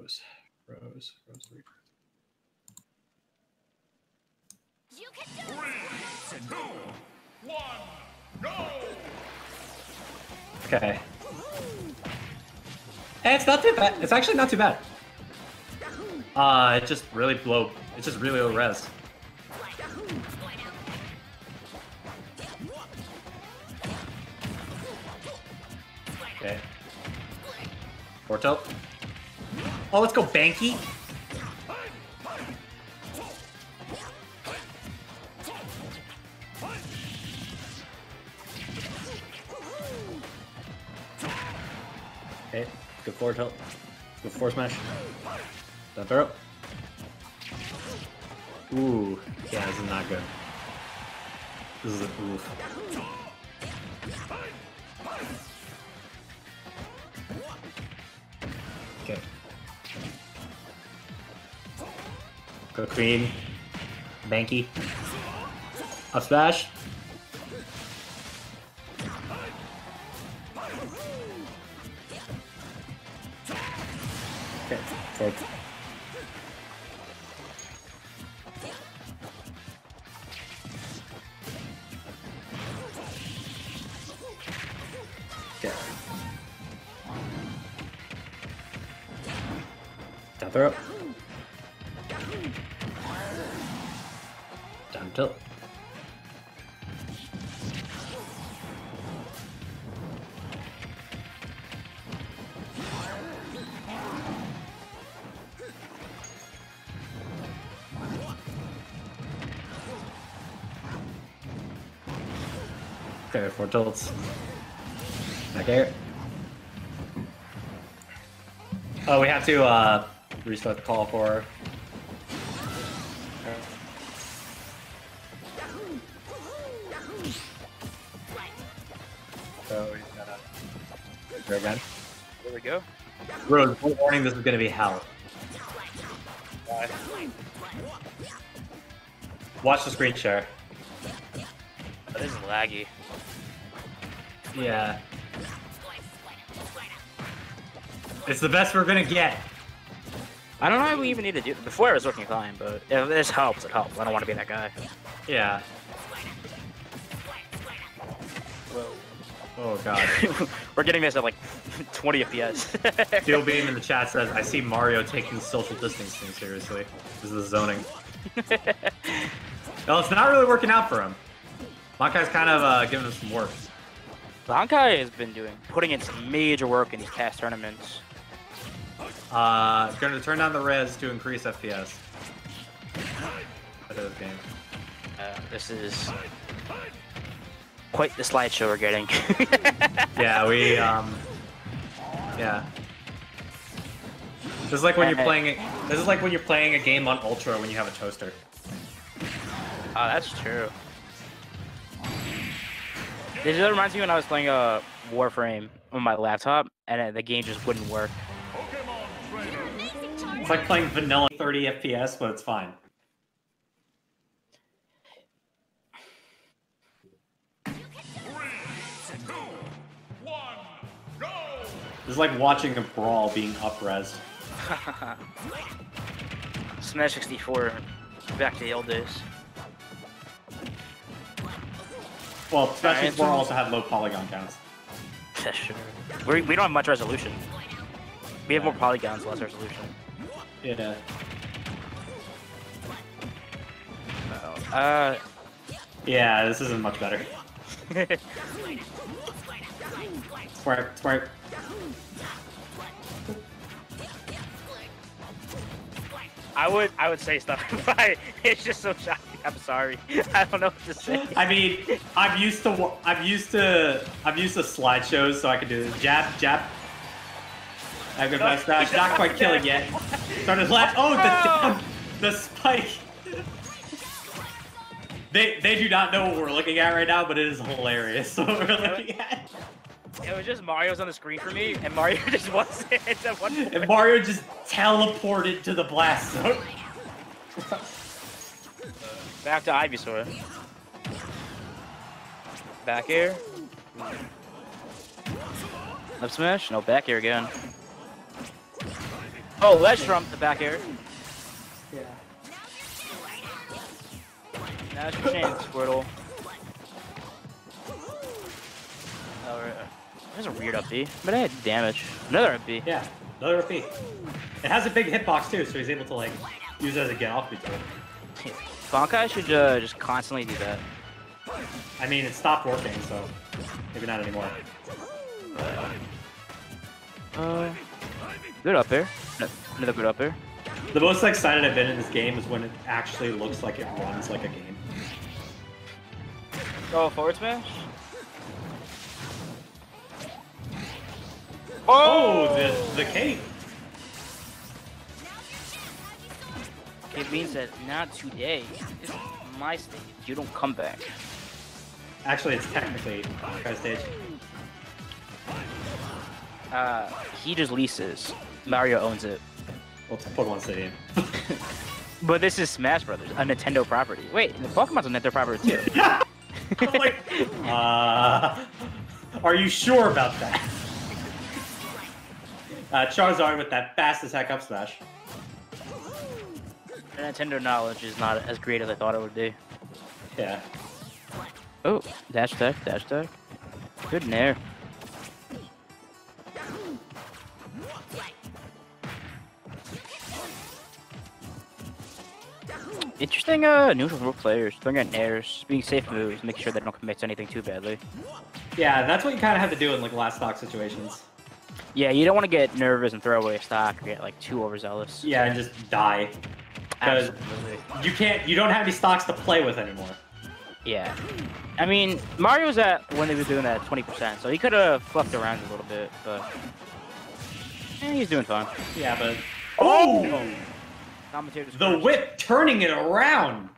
Rose, Rose, Rose. You can do it! Three, two, one, go! Okay. Hey, it's not too bad. It's actually not too bad. Uh, it just really low. It's just really low res. Okay. Porto. Oh, let's go Banky. Okay, good forward tilt. Good force smash. Down throw. Ooh, yeah, this is not good. This is a oof. Okay. Go queen. Banky. Up smash. Okay. Okay. Down throw. Down tilt. Okay, four tilts. Back air. Oh, we have to uh, restart the call for. Go again. There we go. Rose, full warning, this is gonna be hell. Why? Watch the screen share. Oh, this is laggy. Yeah. It's the best we're gonna get. I don't know how we even need to do Before it was working fine, but if this helps, it helps. I don't want to be that guy. Yeah. Oh god. We're getting this at like 20 FPS. Steel Beam in the chat says, I see Mario taking social distancing seriously. This is the zoning. well, it's not really working out for him. Bankai's kind of uh, giving him some work. Bankai has been doing, putting in some major work in these past tournaments. Uh, going to turn down the res to increase FPS. That is game. Uh, this is quite the slideshow we're getting. Yeah, we, um, yeah. This is like when you're playing it. This is like when you're playing a game on Ultra when you have a toaster. Oh, that's true. This just reminds me when I was playing a Warframe on my laptop, and uh, the game just wouldn't work. Pokemon trainer. Amazing charge! It's like playing vanilla 30 FPS, but it's fine. It's like watching a brawl being up-res. Smash 64, back to the old days. Well, especially Alright, 4 also had low polygon counts. Yeah, sure. We, we don't have much resolution. We have more polygons, less resolution. Yeah. Uh, Yeah, this isn't much better. Squirt, squirt. I would I would say stuff, but it's just so shocking. I'm sorry. I don't know what to say. I mean, I'm used to I'm used to I'm used to slideshows, so I can do this. Jab, jab. I have good mustache. Not quite killing yet. Started left. Oh, the the spike. They they do not know what we're looking at right now, but it is hilarious. What we're looking at. It was just Mario's on the screen for me, and Mario just wasn't. And. Mario just teleported to the blast zone. Back to Ivysaur. Back air. Up smash? No, back air again. Oh, ledge from the back air. Yeah. Now's your chance, Squirtle. There's a weird up B, but I had damage. Another up B. Yeah. Another up B. It has a big hitbox too, so he's able to like use it as a get off tool. Bankai should uh, just constantly do that. I mean, it stopped working, so maybe not anymore. Uh, good up air. No, Another good up air. The most excited I've been in this game is when it actually looks like it runs like a game. Oh, forward smash. Oh, the the cape. It means that not today. It's my stage. You don't come back. Actually, it's technically Bankai stage. Uh, he just leases. Mario owns it. Well, Pokemon Stadium. But this is Smash Brothers, a Nintendo property. Wait, the Pokemon's a Nintendo property too. I'm like, uh, are you sure about that? Uh, Charizard with that fast as heck up smash. The Nintendo knowledge is not as great as I thought it would be. Yeah. Oh, dash tech, dash tech. Good nair. Interesting uh neutral role players, throwing out nairs, being safe moves, making sure they don't commit to anything too badly. Yeah, that's what you kind of have to do in like last stock situations. Yeah, you don't want to get nervous and throw away a stock or get like too overzealous. Yeah, and just die. Because you can't, you don't have any stocks to play with anymore. Yeah. I mean, Mario's at when they were doing that 20%, so he could have fluffed around a little bit, but eh, he's doing fine. Yeah, but oh, Commentators the whip turning it around.